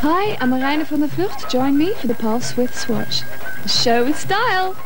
Hi, I'm Marina van der Vlucht. Join me for the Paul with Swatch. The show with style.